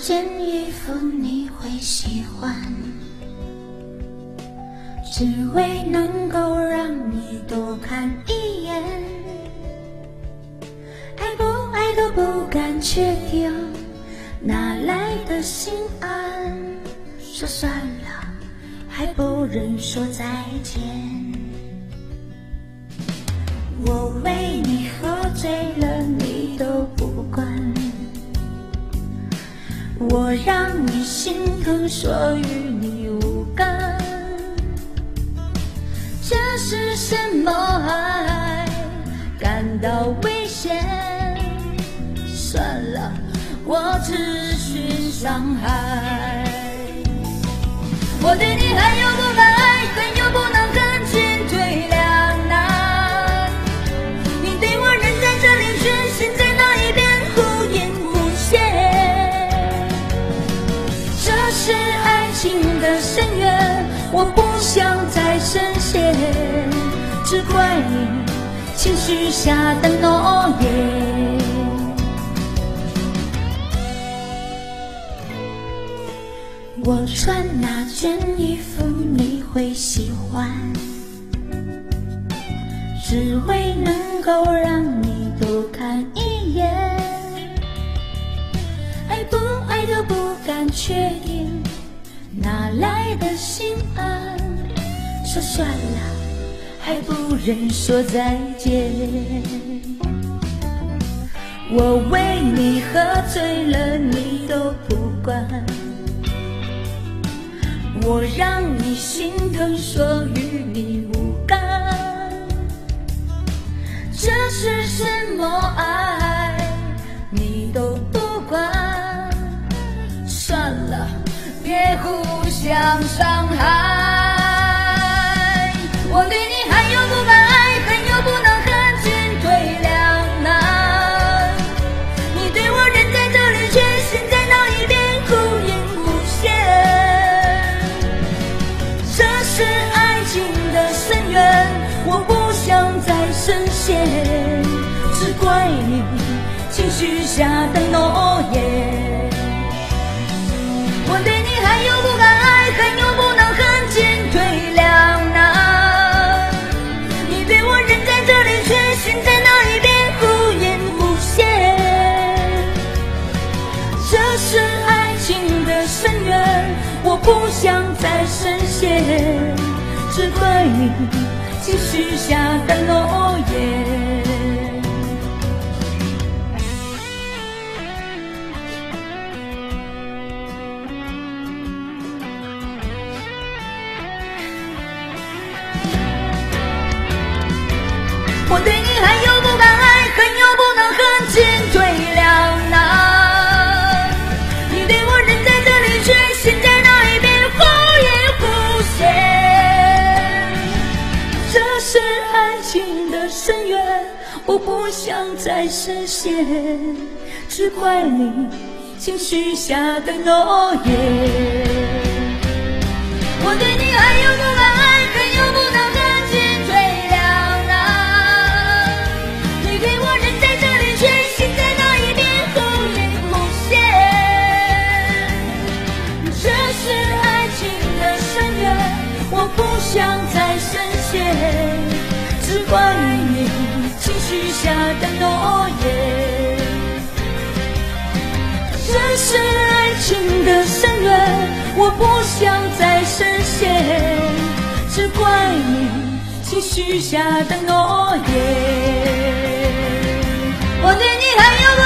件衣服你会喜欢，只为能够让你多看一眼。爱不爱都不敢确定，哪来的心安？说算了，还不忍说再见。我为你喝醉了，我让你心疼，说与你无干。这是什么爱？感到危险？算了，我只寻伤害。是爱情的深渊，我不想再深陷，只怪你轻许下的诺言。我穿哪件衣服你会喜欢？只为能够让你多看一眼。爱不爱都不敢确定，来的心安？说算了，还不忍说再见。我为你喝醉了，你都不管。我让你心疼，说与你无干。这是什么爱？伤害。我对你还有不爱，恨又不能恨，进退两难。你对我人在这里，却心在那一边，忽隐忽现。这是爱情的深渊，我不想再深陷，只怪你情绪下的浓不想再深陷，只怪你轻许下的诺言。我对你还有我不想再深陷，只怪你轻许下的诺言。我对你爱有不敢爱，恨又不能恨，进退两难。你对我人在这里，却心在那一边，忽隐忽现。这是爱情的深渊，我不想再深陷，只怪下的诺言。这是爱情的深渊，我不想再深陷，只怪你轻许下的诺言。我对你还有多